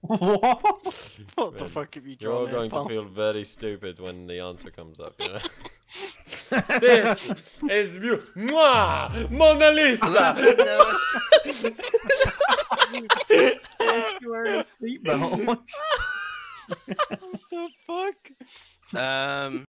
what? What the fuck have you drawn? You're all going there, to feel very stupid when the answer comes up. You know? this is you, Mwah! Mona Lisa. wearing a seatbelt? What the fuck? Um,